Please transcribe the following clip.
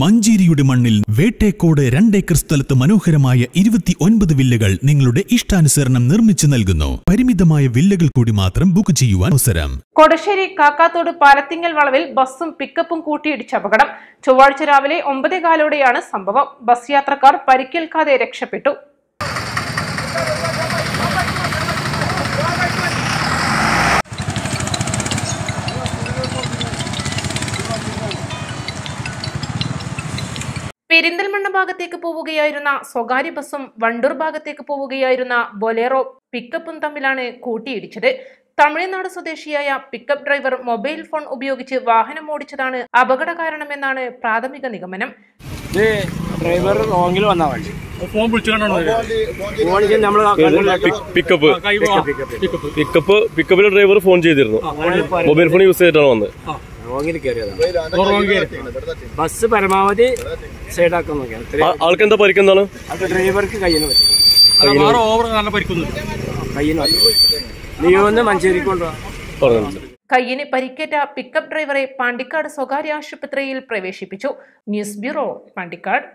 മഞ്ചേരിയുടെ മണ്ണിൽ വേട്ടേക്കോട് രണ്ടേക്കർ സ്ഥലത്ത് മനോഹരമായ ഇരുപത്തി ഒൻപത് വില്ലകൾ നിങ്ങളുടെ ഇഷ്ടാനുസരണം നിർമ്മിച്ചു നൽകുന്നു. പരിമിതമായ വില്ലകൾ കൂടി മാത്രം ബുക്ക് ചെയ്യുവാൻ അവസരം. കൊടശ്ശേരി കാക്കാത്തോട് പാലത്തിങ്ങൽ വളവിൽ ബസ്സും പിക്കപ്പും കൂട്ടിയിടിച്ച അപകടം. ചൊവ്വാഴ്ച രാവിലെ ഒമ്പതേ കാലോടെയാണ് സംഭവം. ബസ് യാത്രക്കാർ പരിക്കേൽക്കാതെ രക്ഷപ്പെട്ടു. പെരിന്തൽമണ്ണ ഭാഗത്തേക്ക് പോവുകയായിരുന്ന സ്വകാര്യ ബസ്സും വണ്ടൂർ ഭാഗത്തേക്ക് പോവുകയായിരുന്ന ബൊലേറോ പിക്കപ്പും തമ്മിലാണ് കൂട്ടിയിടിച്ചത്. തമിഴ്നാട് സ്വദേശിയായ പിക്കപ്പ് ഡ്രൈവർ മൊബൈൽ ഫോൺ ഉപയോഗിച്ച് വാഹനം ഓടിച്ചതാണ് അപകട കാരണമെന്നാണ് പ്രാഥമിക നിഗമനം. ഡ്രൈവർ റോങ്ങിൽ വന്ന വണ്ടി. ഫോൺ വിളിച്ചുകൊണ്ടാണോ ഫോണിൽ നമ്മൾ പിക്കപ്പ്. പിക്കപ്പ്. പിക്കപ്പിലെ ഡ്രൈവർ ഫോൺ ചെയ്തിരുന്നു. മൊബൈൽ ഫോൺ യൂസ് ചെയ്തിട്ടാണ് വന്നത്. റോങ്ങിൽ കയറിയതാണ്. ബസ് പരമാവധി സൈഡാക്കാൻ നോക്കിയാണ്. ആൾക്ക് എന്താ അത് ഡ്രൈവർക്ക് കയ്യിന് കയ്യിന് മഞ്ചേരിക്ക് കൊണ്ടുപോകാം കയ്യിന് പരിക്കേറ്റ പിക്കപ്പ് ഡ്രൈവറെ പാണ്ടിക്കാട് സ്വകാര്യ ആശുപത്രിയിൽ പ്രവേശിപ്പിച്ചു. News bureau Pandikkad.